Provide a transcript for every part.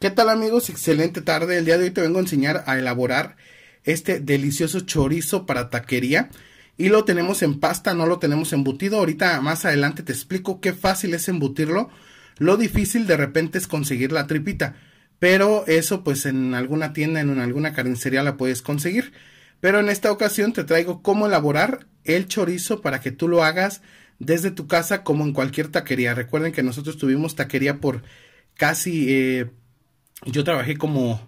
¿Qué tal amigos? Excelente tarde. El día de hoy te vengo a enseñar a elaborar este delicioso chorizo para taquería. Y lo tenemos en pasta, no lo tenemos embutido. Ahorita más adelante te explico qué fácil es embutirlo. Lo difícil de repente es conseguir la tripita. Pero eso pues en alguna tienda, en alguna carnicería la puedes conseguir. Pero en esta ocasión te traigo cómo elaborar el chorizo para que tú lo hagas desde tu casa como en cualquier taquería. Recuerden que nosotros tuvimos taquería por casi eh, yo trabajé como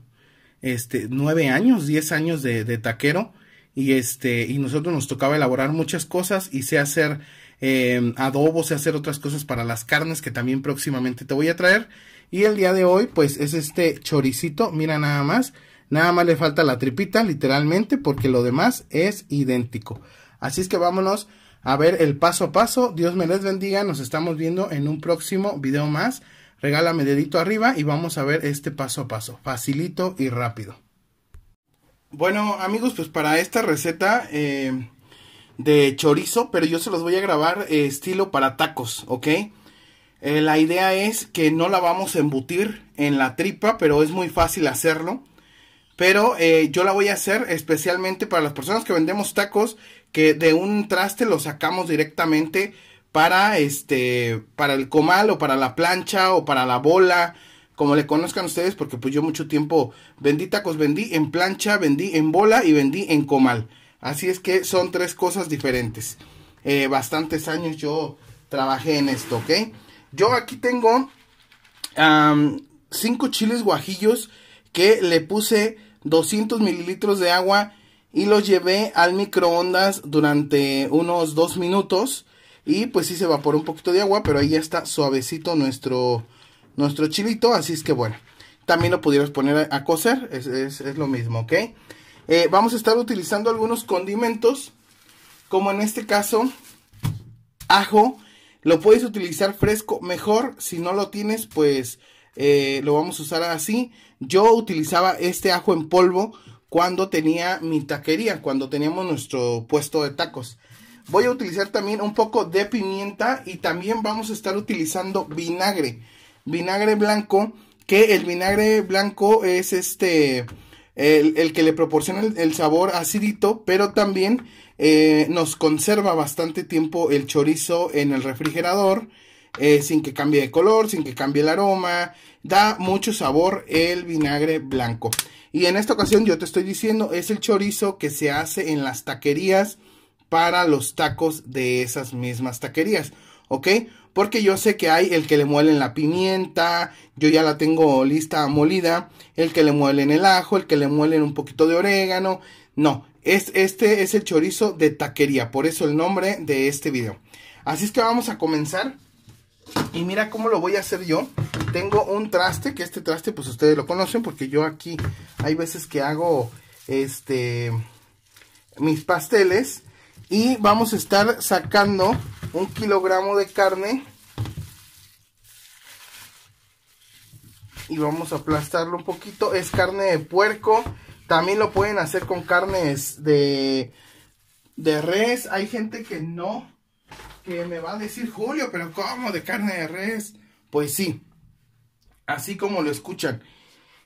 este nueve años, diez años de, taquero. Y este y nosotros nos tocaba elaborar muchas cosas y sé hacer eh, adobo, sé hacer otras cosas para las carnes que también próximamente te voy a traer. Y el día de hoy pues es este choricito, mira nada más, nada más le falta la tripita literalmente porque lo demás es idéntico. Así es que vámonos a ver el paso a paso. Dios me les bendiga, nos estamos viendo en un próximo video más regálame dedito arriba y vamos a ver este paso a paso, facilito y rápido. Bueno amigos, pues para esta receta eh, de chorizo, pero yo se los voy a grabar eh, estilo para tacos, ¿ok? Eh, la idea es que no la vamos a embutir en la tripa, pero es muy fácil hacerlo. Pero yo la voy a hacer especialmente para las personas que vendemos tacos, que de un traste lo sacamos directamente para este para el comal o para la plancha o para la bola como le conozcan ustedes porque pues yo mucho tiempo vendí tacos vendí en plancha vendí en bola y vendí en comal. Así es que son tres cosas diferentes. Eh, bastantes años yo trabajé en esto ok yo aquí tengo cinco chiles guajillos que le puse 200 mililitros de agua y los llevé al microondas durante unos dos minutos y pues sí se evaporó un poquito de agua, pero ahí ya está suavecito nuestro, nuestro chilito. Así es que bueno, también lo pudieras poner a, cocer, es, es, lo mismo, ¿ok? Eh, vamos a estar utilizando algunos condimentos, como en este caso, ajo. Lo puedes utilizar fresco, mejor. Si no lo tienes, pues eh, lo vamos a usar así. Yo utilizaba este ajo en polvo cuando tenía mi taquería, cuando teníamos nuestro puesto de tacos. Voy a utilizar también un poco de pimienta y también vamos a estar utilizando vinagre. Vinagre blanco, que el vinagre blanco es este, el, que le proporciona el, sabor acidito, pero también eh, nos conserva bastante tiempo el chorizo en el refrigerador. Eh, sin que cambie de color, sin que cambie el aroma, da mucho sabor el vinagre blanco. Y en esta ocasión yo te estoy diciendo, es el chorizo que se hace en las taquerías para los tacos de esas mismas taquerías, ¿ok? Porque yo sé que hay el que le muelen la pimienta, yo ya la tengo lista molida, el que le muelen el ajo, el que le muelen un poquito de orégano, no, es, este es el chorizo de taquería, por eso el nombre de este video. Así es que vamos a comenzar. Y mira cómo lo voy a hacer yo. Tengo un traste, que este traste pues ustedes lo conocen porque yo aquí hay veces que hago este mis pasteles y vamos a estar sacando un kilogramo de carne. Y vamos a aplastarlo un poquito. Es carne de puerco. También lo pueden hacer con carnes de, de res. Hay gente que no. Que me va a decir, Julio, pero ¿cómo de carne de res? Pues sí. Así como lo escuchan.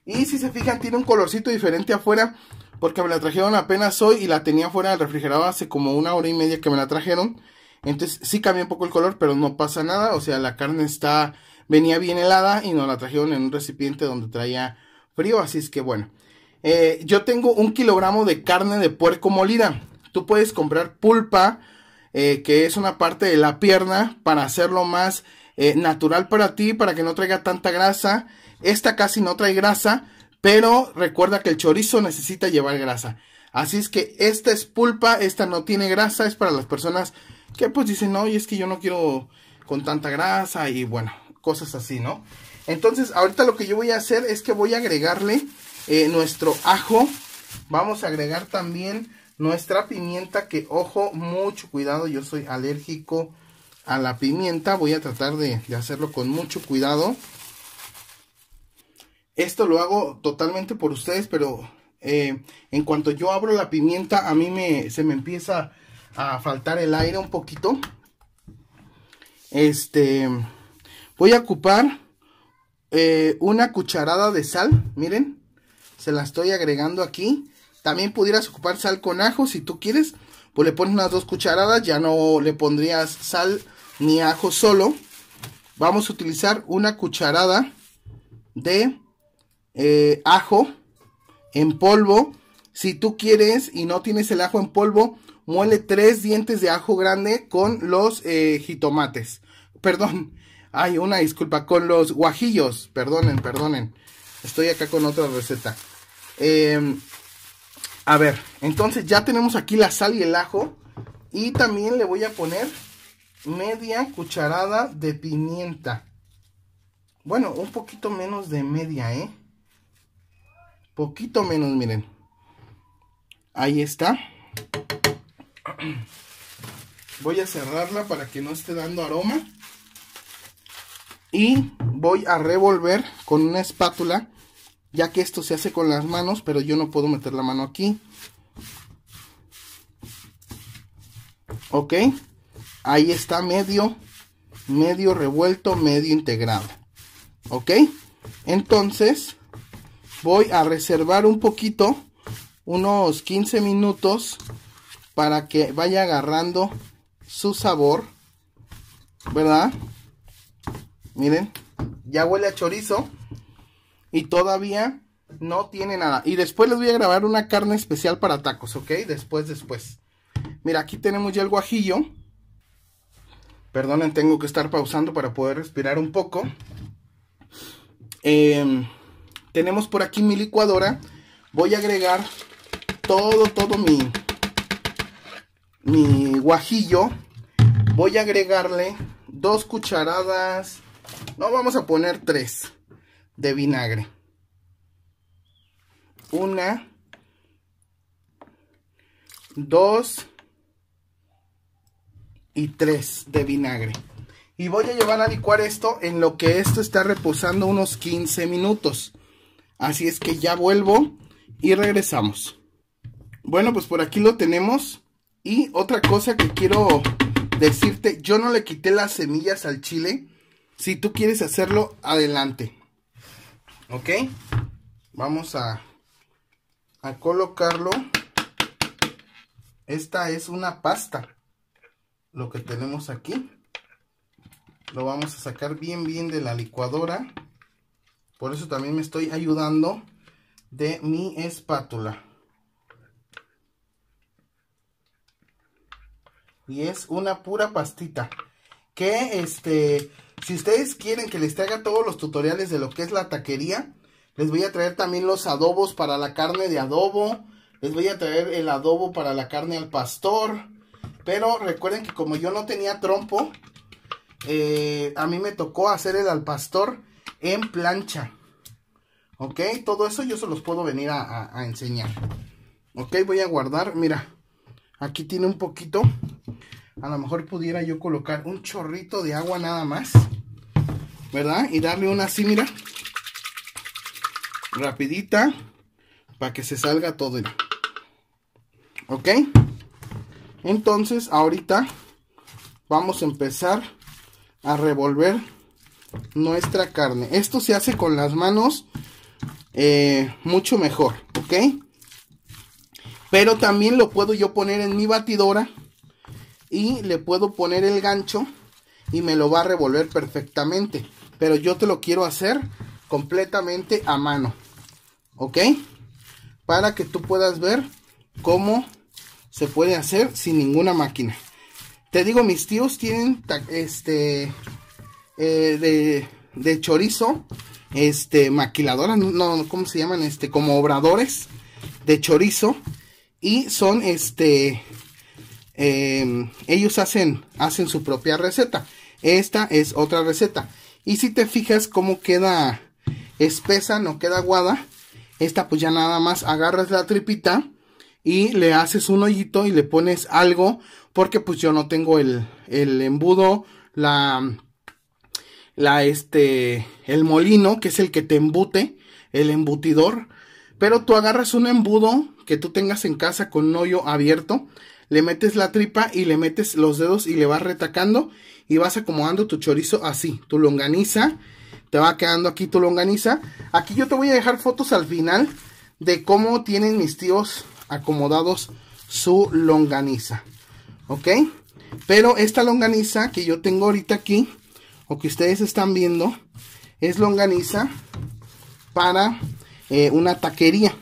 Y si se fijan, tiene un colorcito diferente afuera porque me la trajeron apenas hoy y la tenía fuera del refrigerador hace como una hora y media que me la trajeron. Entonces sí cambió un poco el color, pero no pasa nada. O sea, la carne está, venía bien helada y nos la trajeron en un recipiente donde traía frío. Así es que bueno. Eh, yo tengo un kilogramo de carne de puerco molida. Tú puedes comprar pulpa, eh, que es una parte de la pierna, para hacerlo más eh, natural para ti, para que no traiga tanta grasa. Esta casi no trae grasa, pero recuerda que el chorizo necesita llevar grasa. Así es que esta es pulpa, esta no tiene grasa, es para las personas que pues dicen, no, y es que yo no quiero con tanta grasa y bueno, cosas así, ¿no? Entonces, ahorita lo que yo voy a hacer es que voy a agregarle eh, nuestro ajo. Vamos a agregar también nuestra pimienta, que ojo, mucho cuidado, yo soy alérgico a la pimienta. Voy a tratar de, de hacerlo con mucho cuidado. Esto lo hago totalmente por ustedes, pero eh, en cuanto yo abro la pimienta, a mí me, se me empieza a faltar el aire un poquito. Este, voy a ocupar eh, una cucharada de sal, miren, se la estoy agregando aquí. También pudieras ocupar sal con ajo si tú quieres, pues le pones unas dos cucharadas, ya no le pondrías sal ni ajo solo. Vamos a utilizar una cucharada de eh, ajo en polvo. Si tú quieres y no tienes el ajo en polvo, muele tres dientes de ajo grande con los eh, jitomates. Perdón, hay una disculpa, con los guajillos. Perdonen, perdonen. Estoy acá con otra receta. Em, a ver, entonces ya tenemos aquí la sal y el ajo. Y también le voy a poner media cucharada de pimienta. Bueno, un poquito menos de media, ¿eh? Poquito menos, miren. Ahí está. Voy a cerrarla para que no esté dando aroma. Y voy a revolver con una espátula, ya que esto se hace con las manos, pero yo no puedo meter la mano aquí. Ok, ahí está medio, medio revuelto, medio integrado. Ok, entonces voy a reservar un poquito, unos 15 minutos, para que vaya agarrando su sabor, ¿verdad? Miren, ya huele a chorizo y todavía no tiene nada. Y después les voy a grabar una carne especial para tacos, ¿ok? Después, después. Mira, aquí tenemos ya el guajillo. Perdonen, tengo que estar pausando para poder respirar un poco. Em, tenemos por aquí mi licuadora. Voy a agregar todo, todo mi, mi guajillo. Voy a agregarle dos cucharadas no, vamos a poner tres de vinagre. Una, dos y tres de vinagre. Y voy a llevar a licuar esto en lo que esto está reposando unos 15 minutos. Así es que ya vuelvo y regresamos. Bueno, pues por aquí lo tenemos. Y otra cosa que quiero decirte, yo no le quité las semillas al chile si tú quieres hacerlo, adelante. ¿Ok? Vamos a, a colocarlo. Esta es una pasta. Lo que tenemos aquí. Lo vamos a sacar bien, bien de la licuadora. Por eso también me estoy ayudando de mi espátula. Y es una pura pastita. Que este si ustedes quieren que les traiga todos los tutoriales de lo que es la taquería, les voy a traer también los adobos para la carne de adobo. Les voy a traer el adobo para la carne al pastor. Pero recuerden que como yo no tenía trompo, eh, a mí me tocó hacer el al pastor en plancha. Ok, todo eso yo se los puedo venir a, enseñar. Ok, voy a guardar, mira, aquí tiene un poquito. A lo mejor pudiera yo colocar un chorrito de agua nada más. ¿verdad? Y darle una así, mira. Rapidita. Para que se salga todo. ¿Ok? Entonces, ahorita vamos a empezar a revolver nuestra carne. Esto se hace con las manos eh, mucho mejor, ¿ok? Pero también lo puedo yo poner en mi batidora y le puedo poner el gancho y me lo va a revolver perfectamente pero yo te lo quiero hacer completamente a mano. ¿Ok? Para que tú puedas ver cómo se puede hacer sin ninguna máquina. Te digo, mis tíos tienen este eh, de, chorizo, este maquiladora, no, ¿cómo se llaman? Este, como obradores de chorizo. Y son este, em, ellos hacen, hacen su propia receta. Esta es otra receta. Y si te fijas cómo queda espesa, no queda aguada. Esta pues ya nada más agarras la tripita y le haces un hoyito y le pones algo. Porque pues yo no tengo el, el embudo, la, la este, el molino, que es el que te embute, el embutidor. Pero tú agarras un embudo que tú tengas en casa con un hoyo abierto, le metes la tripa y le metes los dedos y le vas retacando y vas acomodando tu chorizo así, tu longaniza, te va quedando aquí tu longaniza. Aquí yo te voy a dejar fotos al final de cómo tienen mis tíos acomodados su longaniza. ¿Ok? Pero esta longaniza que yo tengo ahorita aquí, o que ustedes están viendo, es longaniza para eh, una taquería.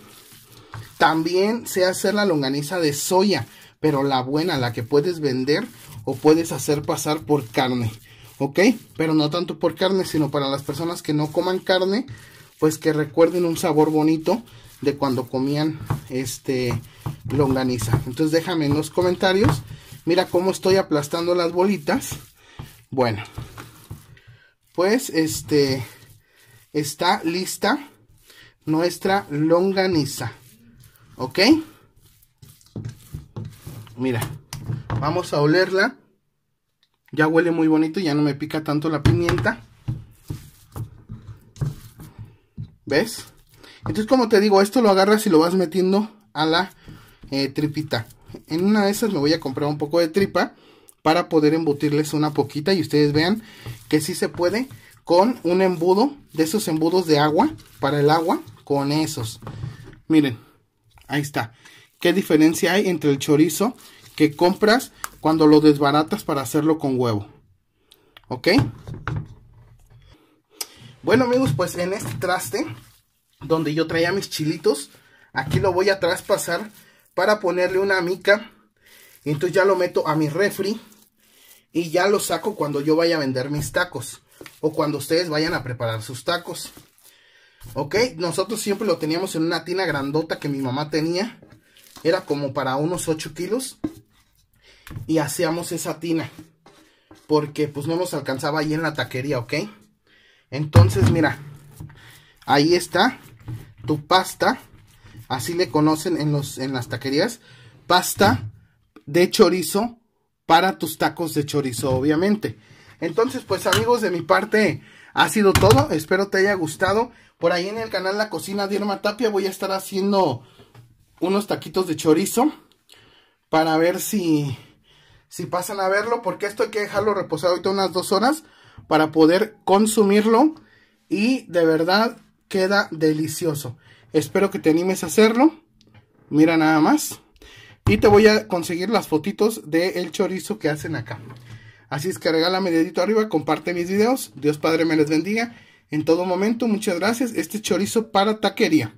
También sé hacer la longaniza de soya, pero la buena, la que puedes vender o puedes hacer pasar por carne. ¿Ok? Pero no tanto por carne, sino para las personas que no coman carne, pues que recuerden un sabor bonito de cuando comían este longaniza. Entonces déjame en los comentarios. Mira cómo estoy aplastando las bolitas. Bueno, pues este está lista nuestra longaniza. ¿Ok? Mira, vamos a olerla. Ya huele muy bonito, ya no me pica tanto la pimienta. ¿Ves? Entonces, como te digo, esto lo agarras y lo vas metiendo a la eh, tripita. En una de esas me voy a comprar un poco de tripa para poder embutirles una poquita y ustedes vean que sí se puede con un embudo de esos embudos de agua para el agua con esos. Miren, ahí está. ¿Qué diferencia hay entre el chorizo que compras cuando lo desbaratas para hacerlo con huevo? ¿Ok? Bueno amigos, pues en este traste donde yo traía mis chilitos, aquí lo voy a traspasar para ponerle una mica. Entonces ya lo meto a mi refri y ya lo saco cuando yo vaya a vender mis tacos o cuando ustedes vayan a preparar sus tacos. Ok, nosotros siempre lo teníamos en una tina grandota que mi mamá tenía. Era como para unos 8 kilos. Y hacíamos esa tina. Porque pues no nos alcanzaba ahí en la taquería, ¿ok? Entonces, mira. Ahí está tu pasta. Así le conocen en, los, en las taquerías. Pasta de chorizo para tus tacos de chorizo, obviamente. Entonces, pues amigos, de mi parte ha sido todo. Espero te haya gustado. Por ahí en el canal La Cocina de Irma Tapia voy a estar haciendo unos taquitos de chorizo. Para ver si, si pasan a verlo. Porque esto hay que dejarlo reposado ahorita unas dos horas. Para poder consumirlo. Y de verdad queda delicioso. Espero que te animes a hacerlo. Mira nada más. Y te voy a conseguir las fotitos del chorizo que hacen acá. Así es que regálame dedito arriba, comparte mis videos. Dios Padre me les bendiga en todo momento. Muchas gracias. Este chorizo para taquería.